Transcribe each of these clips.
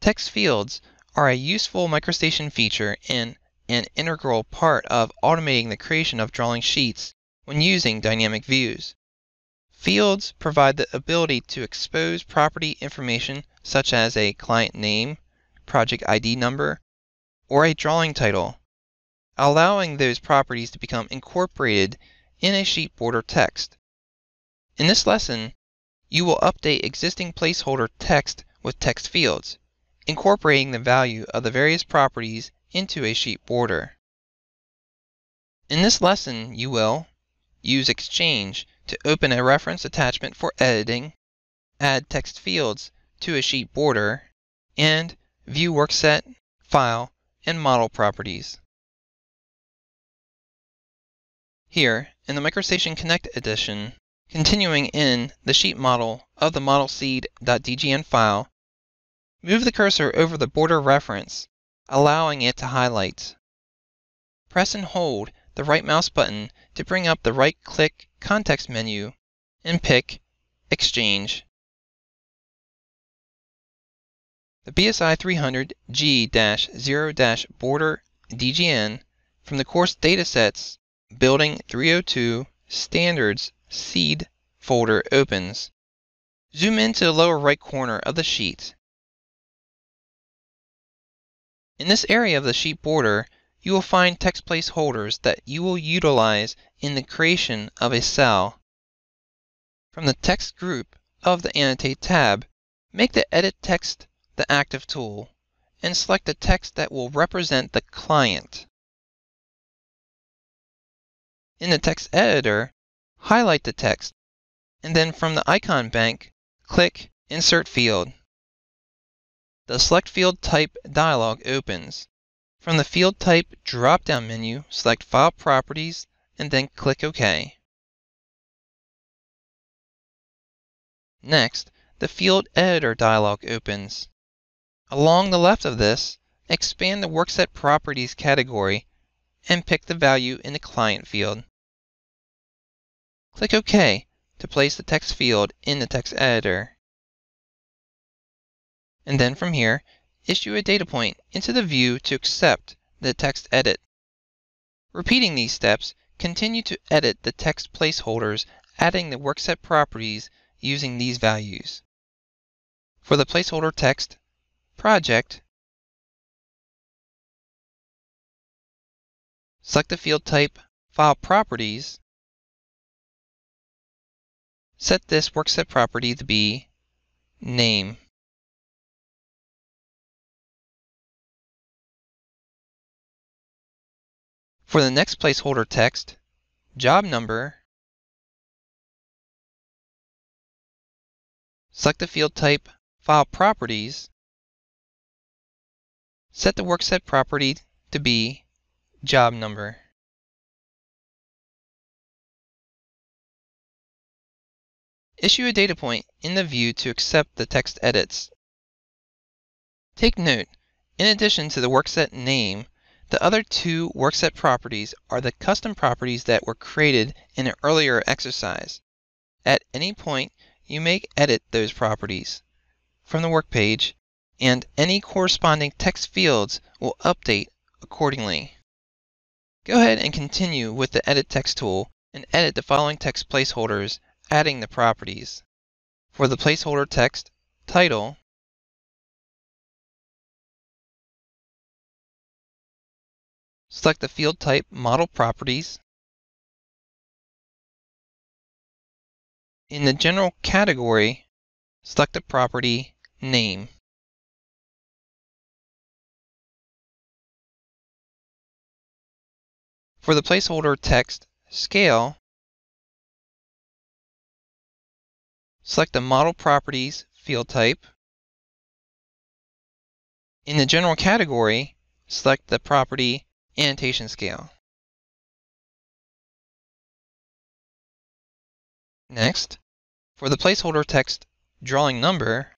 Text fields are a useful MicroStation feature and an integral part of automating the creation of drawing sheets when using dynamic views. Fields provide the ability to expose property information such as a client name, project ID number, or a drawing title, allowing those properties to become incorporated in a sheet border text. In this lesson, you will update existing placeholder text with text fields, incorporating the value of the various properties into a sheet border. In this lesson, you will use Exchange to open a reference attachment for editing, add text fields to a sheet border, and view workset, file, and model properties. Here, in the MicroStation Connect edition, continuing in the sheet model of the modelseed.dgn file, move the cursor over the border reference, allowing it to highlight. Press and hold the right mouse button to bring up the right-click context menu and pick Exchange. The BSI 300 G-0-Border DGN from the course datasets Building 302 Standards Seed folder opens. Zoom into the lower right corner of the sheet. In this area of the sheet border, you will find text placeholders that you will utilize in the creation of a cell. From the text group of the Annotate tab, make the Edit Text the active tool and select the text that will represent the client. In the text editor, highlight the text, and then from the icon bank, click Insert Field. The Select Field Type dialog opens. From the Field Type drop-down menu, select File Properties and then click OK. Next, the Field Editor dialog opens. Along the left of this, expand the Workset Properties category and pick the value in the Client field. Click OK to place the text field in the text editor. And then from here, issue a data point into the view to accept the text edit. Repeating these steps, continue to edit the text placeholders, adding the workset properties using these values. For the placeholder text, project, select the field type File Properties, set this workset property to be name. For the next placeholder text, job number, select the field type File Properties, set the workset property to be job number. Issue a data point in the view to accept the text edits. Take note, in addition to the workset name, the other two workset properties are the custom properties that were created in an earlier exercise. At any point, you may edit those properties from the work page, and any corresponding text fields will update accordingly. Go ahead and continue with the Edit Text tool and edit the following text placeholders, adding the properties. For the placeholder text, title, Select the field type Model Properties. In the General category, select the property Name. For the placeholder text Scale, select the Model Properties field type. In the General category, select the property annotation scale. Next, for the placeholder text drawing number,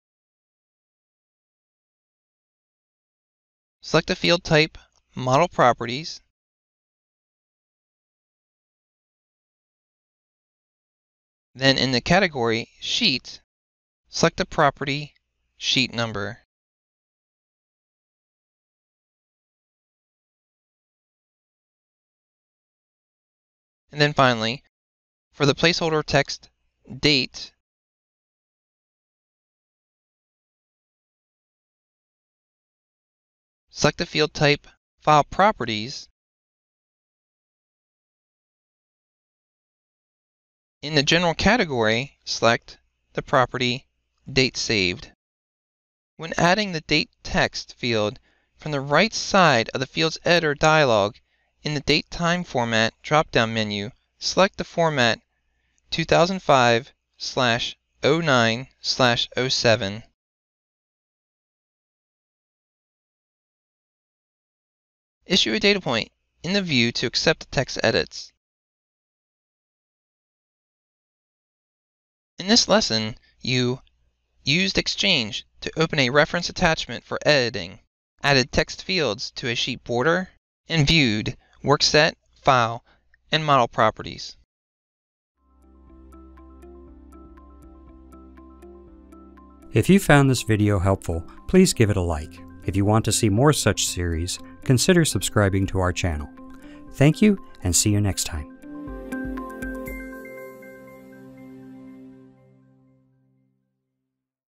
select the field type Model Properties, then in the category Sheet, select the property Sheet Number. And then finally, for the placeholder text date, select the field type File Properties. In the general category, select the property Date Saved. When adding the date text field from the right side of the Fields Editor dialog, in the Date Time Format drop-down menu, select the format 2005 09 07. Issue a data point in the view to accept the text edits. In this lesson, you used Exchange to open a reference attachment for editing, added text fields to a sheet border, and viewed workset, file, and model properties. If you found this video helpful, please give it a like. If you want to see more such series, consider subscribing to our channel. Thank you and see you next time.